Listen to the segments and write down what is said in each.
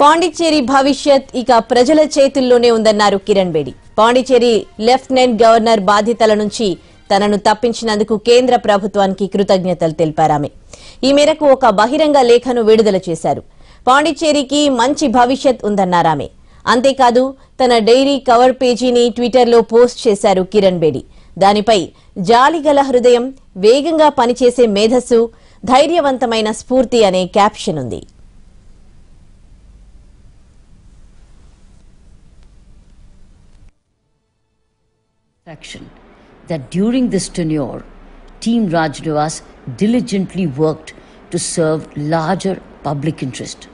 పాండిచ్చేరి భవిష్యత్ ఇక ప్రజల చేతుల్లోనే ఉందన్నారు కిరణ్ బేడి. పాండిచ్చేరి లెఫ్టినెంట్ గవర్నర్ బాధ్యతల నుంచి తనను తప్పించినందుకు కేంద్ర ప్రభుత్వానికి కృతజ్ఞతలు తెలిపారామె ఈ మేరకు ఒక బహిరంగ లేఖను విడుదల చేశారు. పాండిచ్చేరికి మంచి భవిష్యత్ ఉందన్నారామె అంతేకాదు తన డైరీ కవర్ పేజీని ట్విట్టర్లో పోస్ట్ చేశారు కిరణ్ బేడి. దానిపై జాలిగల హృదయం వేగంగా పనిచేసే మేధస్సు ధైర్యవంతమైన స్ఫూర్తి అనే క్యాప్షన్ ఉంది. Satisfaction that during this tenure, Team Raj Niwas diligently worked to serve larger public interest.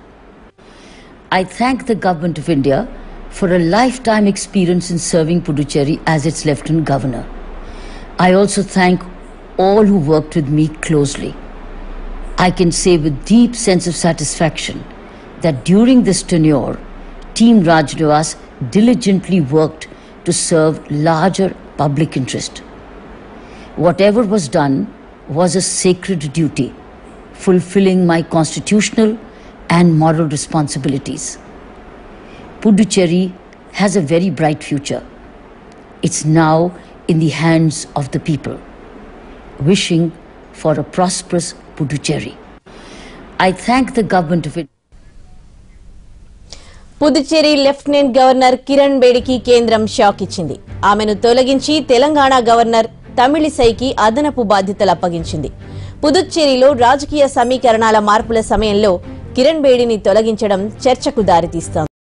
I thank the Government of India for a lifetime experience in serving Puducherry as its Lieutenant Governor. I also thank all who worked with me closely. I can say with deep sense of satisfaction that during this tenure, Team Raj Niwas diligently worked to serve larger public interest. Whatever was done was a sacred duty, fulfilling my constitutional and moral responsibilities. Puducherry has a very bright future. It's now in the hands of the people. Wishing for a prosperous Puducherry. I thank the government of India. Puducherry lieutenant governor Kiran బేడికి కేంద్రం shock ఇచ్చింది. ఆమెను తొలగించి Telangana governor తమిళిసైకి అదనపు బాధ్యతలు అప్పగించింది. పుదుచ్చేరిలో రాజకీయ సమీకరణాల మార్పుల సమయంలో కిరణ్ బేడిని తొలగించడం చర్చకు దారితీస్తోంది.